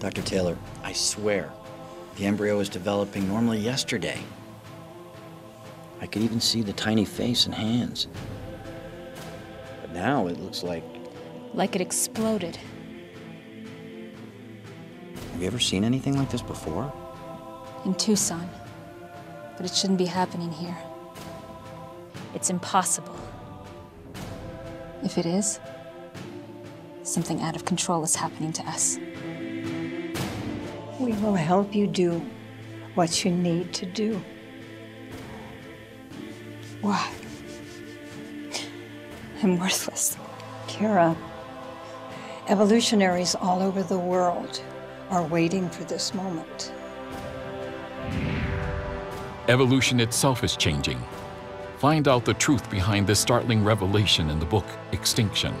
Dr. Taylor, I swear, the embryo was developing normally yesterday. I could even see the tiny face and hands. But now it looks like. Like it exploded. Have you ever seen anything like this before? In Tucson. But it shouldn't be happening here. It's impossible. If it is, something out of control is happening to us. We will help you do what you need to do. Why? I'm worthless. Kara, evolutionaries all over the world are waiting for this moment. Evolution itself is changing. Find out the truth behind this startling revelation in the book Extinction.